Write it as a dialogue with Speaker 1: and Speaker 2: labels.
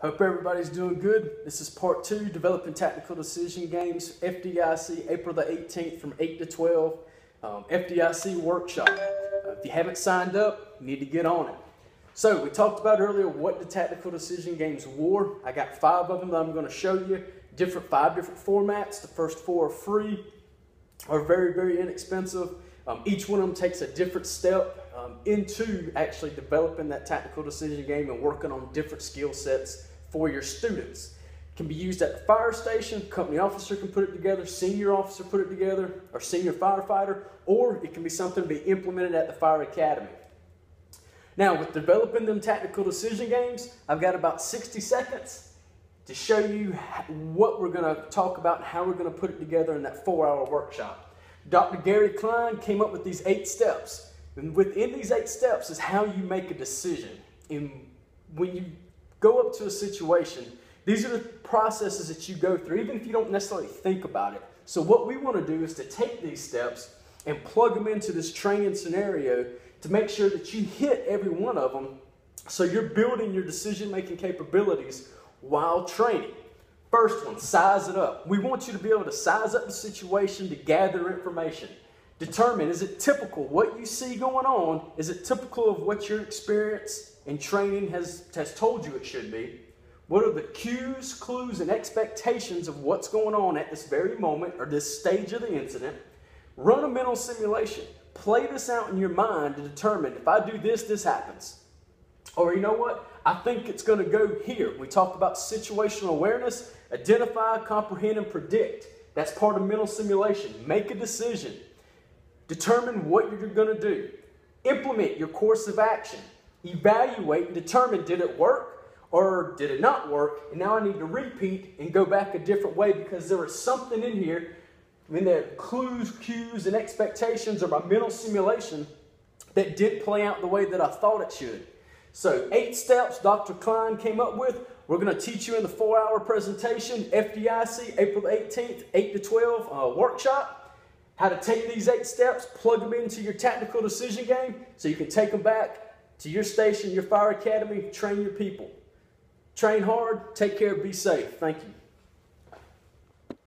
Speaker 1: Hope everybody's doing good. This is part two, Developing Tactical Decision Games, FDIC, April the 18th from 8 to 12, um, FDIC workshop. Uh, if you haven't signed up, you need to get on it. So we talked about earlier what the tactical decision games were. I got five of them that I'm going to show you. Different five different formats. The first four are free, are very very inexpensive. Um, each one of them takes a different step into actually developing that tactical decision game and working on different skill sets for your students. It can be used at the fire station, company officer can put it together, senior officer put it together, or senior firefighter, or it can be something to be implemented at the fire academy. Now, with developing them tactical decision games, I've got about 60 seconds to show you what we're going to talk about and how we're going to put it together in that four hour workshop. Dr. Gary Klein came up with these eight steps. And within these eight steps is how you make a decision. And when you go up to a situation, these are the processes that you go through, even if you don't necessarily think about it. So, what we want to do is to take these steps and plug them into this training scenario to make sure that you hit every one of them so you're building your decision making capabilities while training. First one, size it up. We want you to be able to size up the situation to gather information. Determine is it typical what you see going on? Is it typical of what your experience and training has, has told you it should be? What are the cues, clues, and expectations of what's going on at this very moment or this stage of the incident? Run a mental simulation. Play this out in your mind to determine if I do this, this happens. Or you know what? I think it's going to go here. We talked about situational awareness, identify, comprehend, and predict. That's part of mental simulation. Make a decision. Determine what you're going to do. Implement your course of action. Evaluate and determine did it work or did it not work? And now I need to repeat and go back a different way because there was something in here in the clues, cues, and expectations or my mental simulation that did play out the way that I thought it should. So, eight steps Dr. Klein came up with. We're going to teach you in the four hour presentation, FDIC, April 18th, 8 to 12 uh, workshop how to take these eight steps, plug them into your tactical decision game so you can take them back to your station, your fire academy, train your people. Train hard, take care, be safe. Thank you.